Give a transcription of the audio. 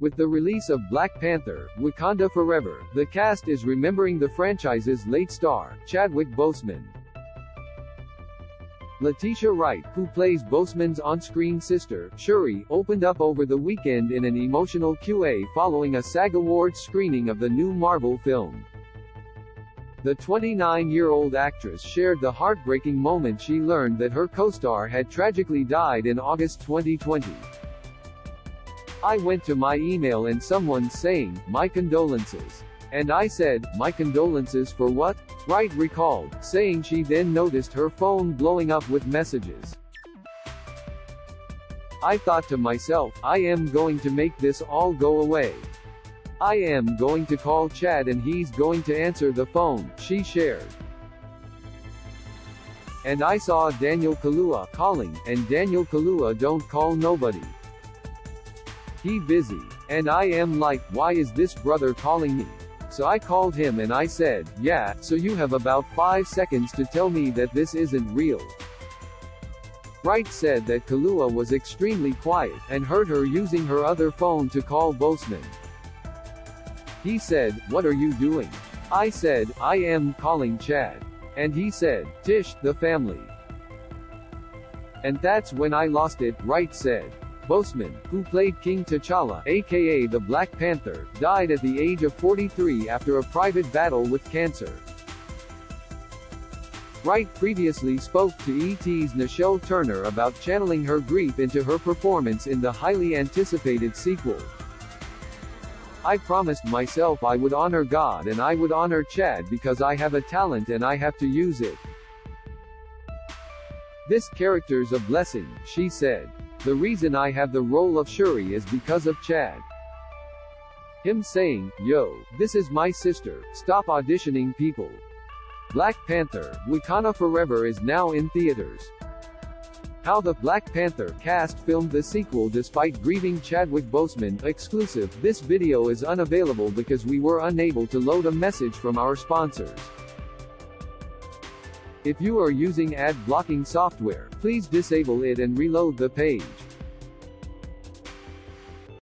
With the release of Black Panther, Wakanda Forever, the cast is remembering the franchise's late star, Chadwick Boseman. Letitia Wright, who plays Boseman's on-screen sister, Shuri, opened up over the weekend in an emotional QA following a SAG Awards screening of the new Marvel film. The 29-year-old actress shared the heartbreaking moment she learned that her co-star had tragically died in August 2020. I went to my email and someone saying, my condolences. And I said, my condolences for what? Wright recalled, saying she then noticed her phone blowing up with messages. I thought to myself, I am going to make this all go away. I am going to call Chad and he's going to answer the phone, she shared. And I saw Daniel Kaluuya calling, and Daniel Kaluuya don't call nobody. He busy. And I am like, why is this brother calling me? So I called him and I said, yeah, so you have about 5 seconds to tell me that this isn't real. Wright said that Kaluuya was extremely quiet, and heard her using her other phone to call Boseman. He said, what are you doing? I said, I am calling Chad. And he said, Tish, the family. And that's when I lost it, Wright said. Boseman, who played King T'Challa, aka the Black Panther, died at the age of 43 after a private battle with cancer. Wright previously spoke to ET's Nichelle Turner about channeling her grief into her performance in the highly anticipated sequel. I promised myself I would honor God and I would honor Chad because I have a talent and I have to use it. This character's a blessing, she said. The reason I have the role of Shuri is because of Chad. Him saying, yo, this is my sister, stop auditioning people. Black Panther, Wakanda Forever is now in theaters. How the Black Panther cast filmed the sequel despite grieving Chadwick Boseman, exclusive, this video is unavailable because we were unable to load a message from our sponsors. If you are using ad blocking software, please disable it and reload the page.